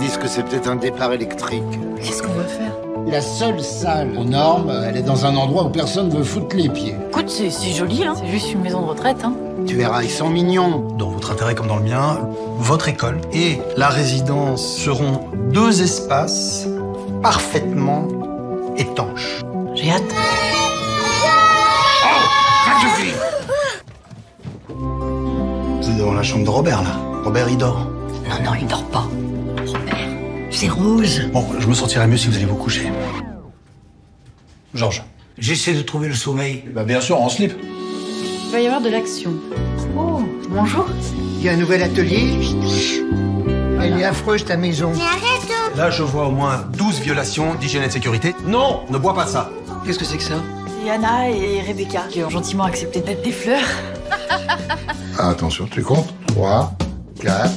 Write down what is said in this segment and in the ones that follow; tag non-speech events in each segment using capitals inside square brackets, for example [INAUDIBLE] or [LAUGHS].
disent que c'est peut-être un départ électrique. Qu'est-ce qu'on va faire? La seule salle aux normes, elle est dans un endroit où personne veut foutre les pieds. Écoute, c'est c'est joli, hein. C'est juste une maison de retraite, hein. Tu verras, ils sont mignons. Dans votre intérêt comme dans le mien, votre école et la résidence seront deux espaces parfaitement étanches. J'ai hâte. Vous êtes devant la chambre de Robert, là. Robert, il dort. Non, non, il dort pas. Robert, c'est rose. Bon, je me sentirai mieux si vous allez vous coucher. Georges. J'essaie de trouver le sommeil. Bah bien sûr, en slip. Il va y avoir de l'action. Oh, bonjour. Il y a un nouvel atelier. Elle est affreuse ta maison. Là, je vois au moins 12 violations d'hygiène et de sécurité. Non, ne bois pas ça. Qu'est-ce que c'est que ça? C'est Anna et Rebecca qui ont gentiment accepté de mettre des fleurs. Ah, attention, tu comptes 3, 4.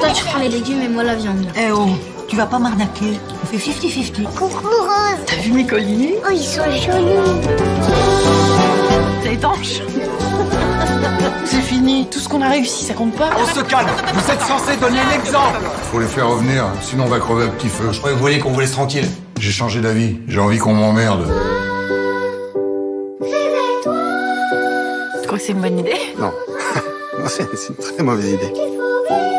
Toi, tu prends les légumes et moi la viande. Eh oh, tu vas pas m'arnaquer. On fait 50-50. Coucou Rose. T'as vu mes colliers Oh, ils sont jolis. C'est étanche. c'est fini. Tout ce qu'on a réussi, ça compte pas. On se calme. Vous êtes censé donner l'exemple. Faut les faire revenir, sinon on va crever à petit feu. Je croyais que vous vouliez qu'on vous laisse tranquille. J'ai changé d'avis. J'ai envie qu'on m'emmerde. Tu crois que c'est une bonne idée? [LAUGHS] Non. c'est une très mauvaise idée. Il faut vivre.